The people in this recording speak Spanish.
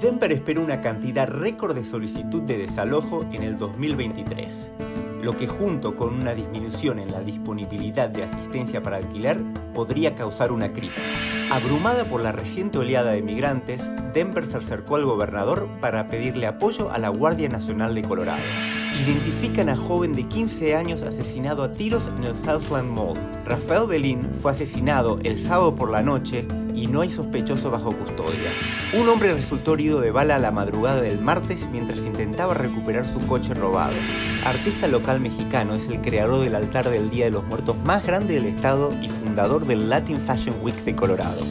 Denver espera una cantidad récord de solicitud de desalojo en el 2023, lo que junto con una disminución en la disponibilidad de asistencia para alquiler podría causar una crisis. Abrumada por la reciente oleada de migrantes, Denver se acercó al gobernador para pedirle apoyo a la Guardia Nacional de Colorado. Identifican a joven de 15 años asesinado a tiros en el Southland Mall. Rafael Belín fue asesinado el sábado por la noche y no hay sospechoso bajo custodia. Un hombre resultó herido de bala a la madrugada del martes mientras intentaba recuperar su coche robado. Artista local mexicano, es el creador del altar del Día de los Muertos más grande del estado y fundador del Latin Fashion Week de Colorado.